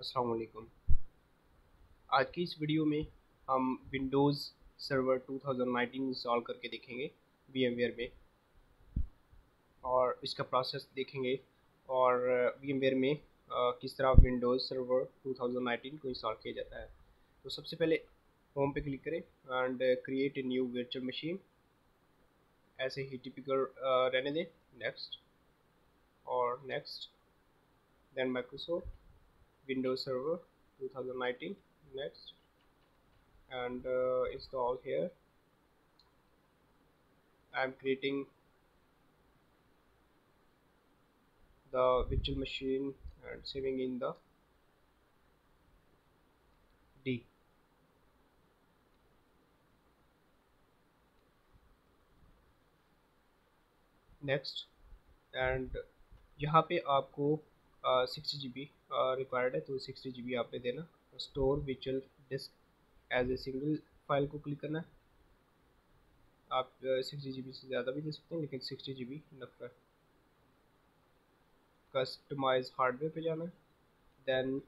अस्सलाम वालेकुम आज की इस वीडियो में हम विंडोज़ सर्वर 2019 इंस्टॉल करके देखेंगे वीएमवेयर में। और इसका प्रोसेस देखेंगे और वीएमवेयर में किस तरह विंडोज़ सर्वर 2019 को इंस्टॉल किया जाता है। तो सबसे पहले होम पे क्लिक करें and create a new virtual machine ऐसे ही टिपिकल रहने दें। नेक्स्ट और next then Microsoft Windows Server 2019 next and uh, install here I'm creating the virtual machine and saving in the D next and यहाँ पे आपको sixty G be required है तो सिक्सटी जी बी आप पे देना। Store विचुअल disk as a single file को click करना है। आप सिक्सटी जी बी से ज़्यादा भी दे सकते हैं, लेकिन सिक्सटी जी बी इनफ है। कस्टमाइज हार्डवेयर पे जाना है। Then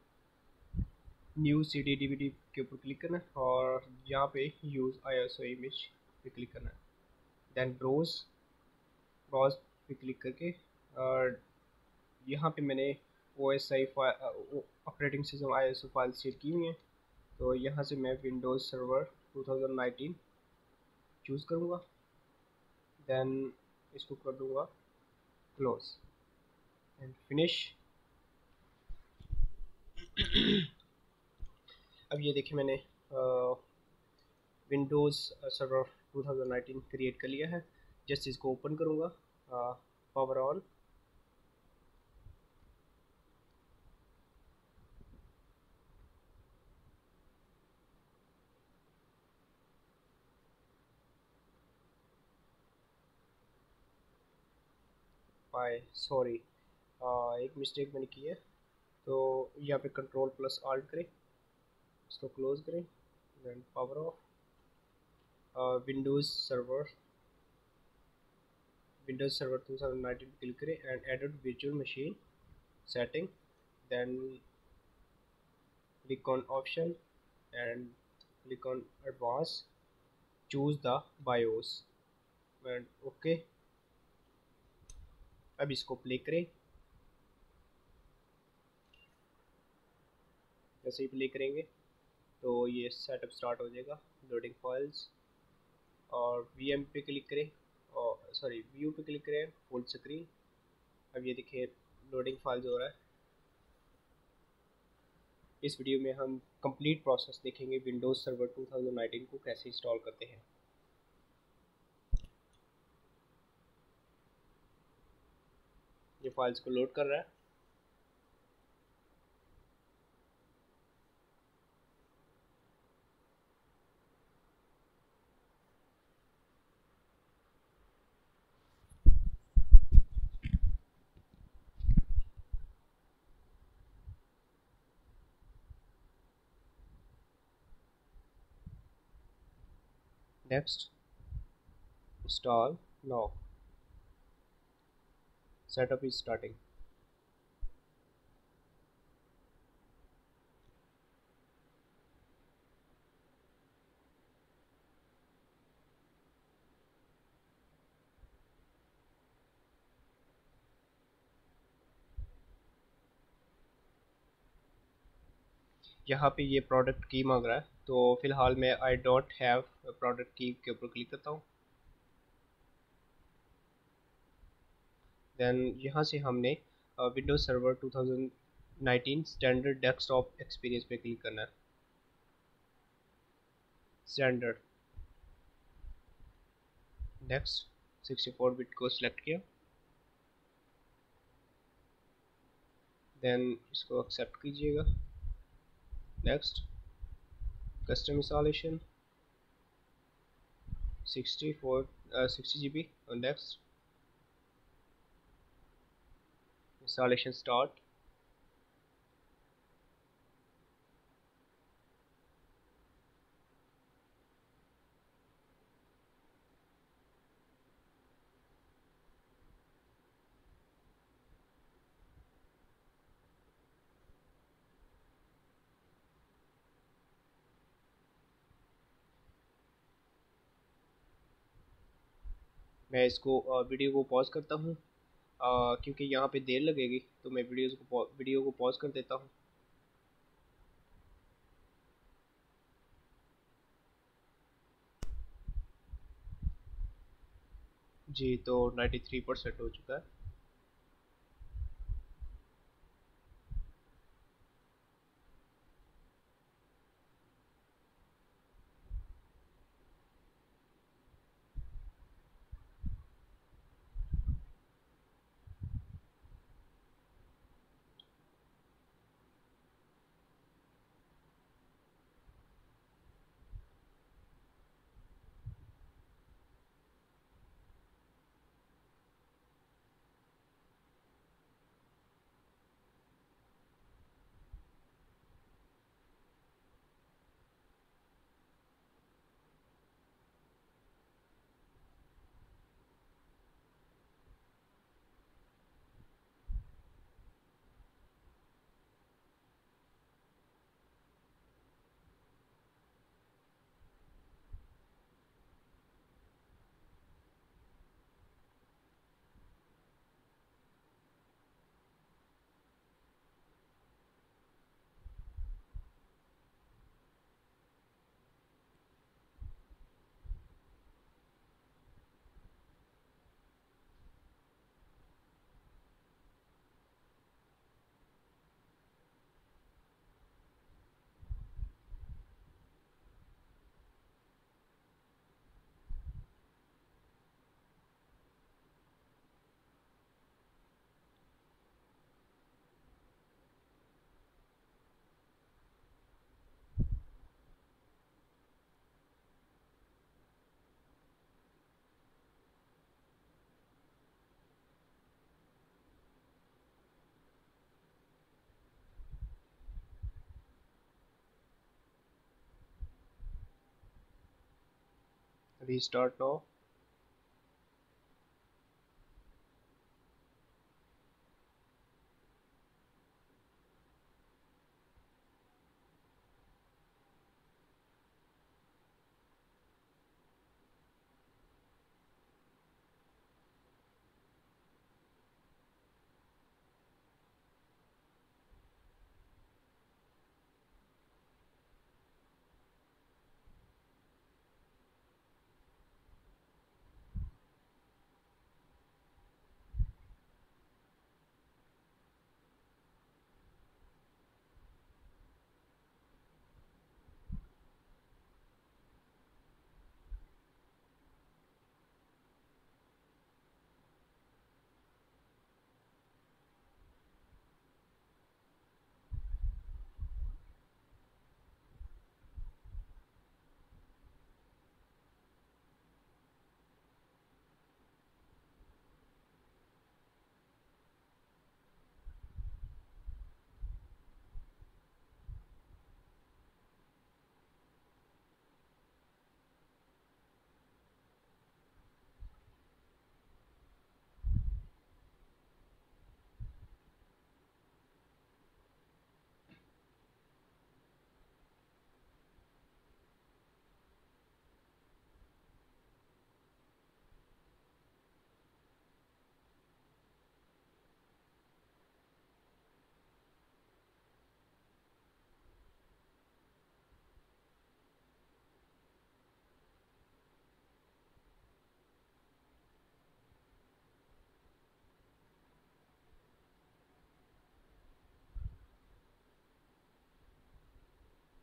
new C D D V D के ऊपर क्लिक करना है और यहाँ पे use I S O image पे क्लिक करना है। देन ब्रोज ब्राउज पे क्लिक करके, और यहाँ पे मैंने O S I operating system I S O file set की हुई है। तो यहाँ से मैं विंडोज़ सर्वर 2019 चूज़ करूँगा। देन इसको कर दूँगा क्लोज एंड फिनिश अब ये देखिए मैंने विंडोज़ सर्वर 2019 क्रिएट कर लिया है। जस्ट इसको ओपन करूँगा पावर ऑन बाय सॉरी एक मिस्टेक मैंने की है तो यहाँ पे कंट्रोल प्लस आल्ट करें इसको क्लोज करें then power off Windows server Windows server 2019 पे क्लिक करें and added virtual machine setting then click on option and click on advance choose the BIOS and okay अब इसको प्ले करें। जैसे ही play करेंगे तो ये सेटअप स्टार्ट हो जाएगा लोडिंग फाइल्स और वी पे क्लिक करें, और सॉरी व्यू पे क्लिक करें फुल स्क्रीन अब ये देखिए लोडिंग फाइल्स हो रहा है। इस वीडियो में हम कंप्लीट प्रोसेस देखेंगे विंडोज़ सर्वर 2019 को कैसे इंस्टॉल करते हैं। फाइल्स को लोड कर रहा है। Next install lock setup is starting. यहाँ पे ये प्रोडक्ट की मांग रहा है तो फ़िलहाल मैं आई डोंट हैव प्रोडक्ट की के ऊपर क्लिक करता हूँ। देन यहाँ से हमने Windows server 2019 standard desktop experience पे क्लिक करना है। स्टैंडर्ड नेक्स्ट 64 बिट को सिलेक्ट किया। देन इसको एक्सेप्ट कीजिएगा। Next custom installation 64 sixty G B next installation start मैं इसको वीडियो को पॉज करता हूँ क्योंकि यहाँ पे देर लगेगी तो मैं वीडियोस को वीडियो को पॉज कर देता हूँ। जी तो 93 परसेंट हो चुका है। Restart now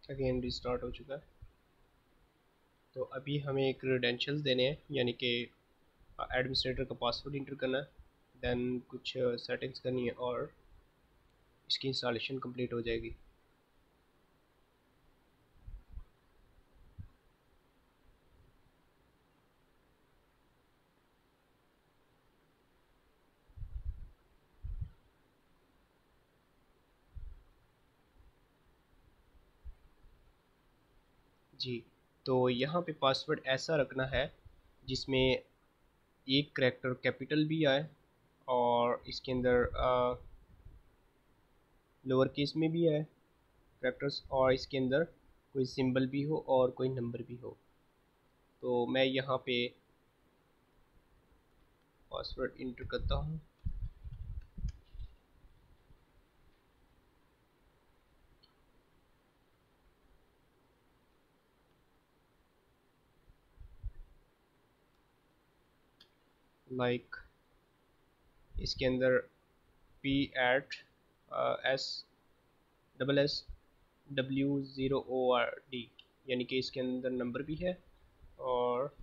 अगेन रिस्टार्ट हो चुका है। तो अभी हमें क्रेडेंशियल्स देने हैं, यानी कि एडमिनिस्ट्रेटर का पासवर्ड इंटर करना है। देन कुछ सेटिंग्स करनी है और इसकी इंस्टॉलेशन कंप्लीट हो जाएगी। जी तो यहाँ पे पासवर्ड ऐसा रखना है, जिसमें एक करेक्टर कैपिटल भी आए और इसके अंदर लोअर केस में भी आए करेक्टर्स और इसके अंदर कोई सिंबल भी हो और कोई नंबर भी हो। तो मैं यहाँ पे पासवर्ड इंटर करता हूँ। लाइक इसके अंदर P at S double S W zero O R D यानी कि इसके अंदर नंबर भी है और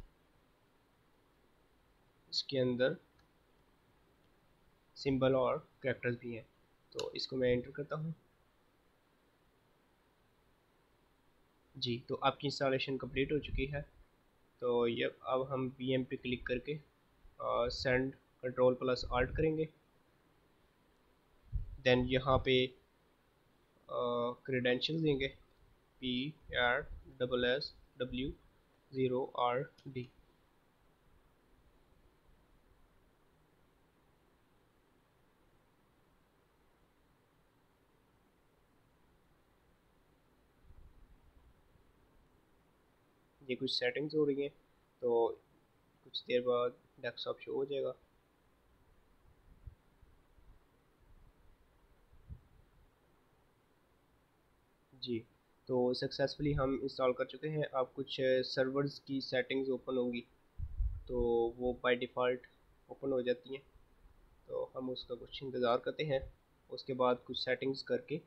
इसके अंदर सिंबल और कैरेक्टर्स भी हैं। तो इसको मैं एंटर करता हूँ। जी तो आपकी इंस्टॉलेशन कंप्लीट हो चुकी है। तो ये, अब हम वी एम पे क्लिक करके सेंड कंट्रोल प्लस आल्ट करेंगे। देन यहाँ पे क्रेडेंशियल देंगे। P R double S W zero R D ये कुछ सेटिंग्स हो रही हैं तो कुछ देर बाद डेस्कटॉप शो हो जाएगा। जी तो सक्सेसफुली हम इंस्टॉल कर चुके हैं। अब कुछ सर्वर्स की सेटिंग्स ओपन होंगी। तो वो बाय डिफ़ॉल्ट ओपन हो जाती हैं। तो हम उसका कुछ इंतज़ार करते हैं। उसके बाद कुछ सेटिंग्स करके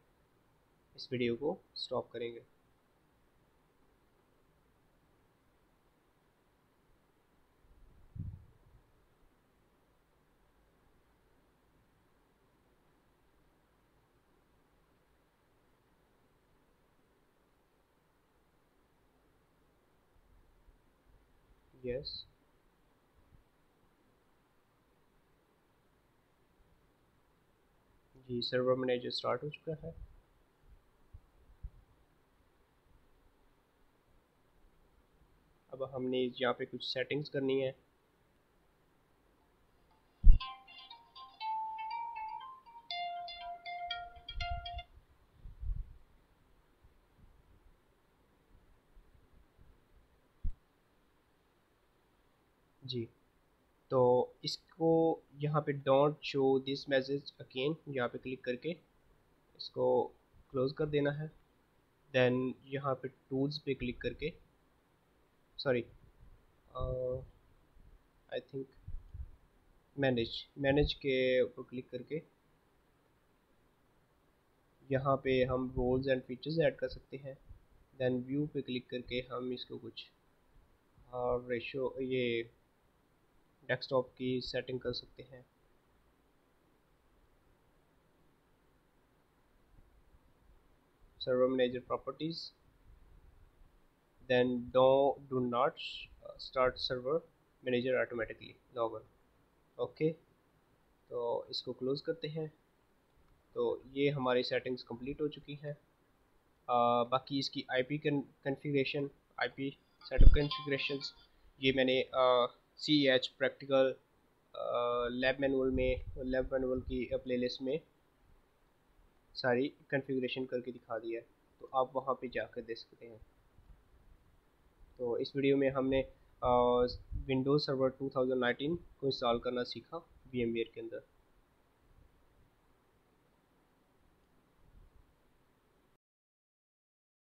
इस वीडियो को स्टॉप करेंगे। Yes. जी सर्वर मैनेजर स्टार्ट हो चुका है। अब हमने यहाँ पे कुछ सेटिंग्स करनी है। यहाँ पे don't show this message again यहाँ पे क्लिक करके इसको क्लोज़ कर देना है। देन यहाँ पे टूल्स पे क्लिक करके sorry I think manage manage के ऊपर क्लिक करके यहाँ पे हम रोल्स एंड फीचर्स ऐड कर सकते हैं। देन व्यू पे क्लिक करके हम इसको कुछ रेशो uh, ये डेस्कटॉप की सेटिंग कर सकते हैं। Server manager properties. Then do do not start server manager automatically. Login. Okay तो इसको क्लोज करते हैं। तो ये हमारी सेटिंग्स कंप्लीट हो चुकी हैं। बाकी इसकी IP configuration IP setup configurations ये मैंने आ, C H practical lab manual में लैब मैनुअल की प्लेलिस्ट में, सारी कन्फिग्रेशन करके दिखा दिया है। तो आप वहाँ पे जाकर देख सकते हैं। तो इस वीडियो में हमने विंडोज़ सर्वर 2019 को इंस्टॉल करना सीखा वी के अंदर।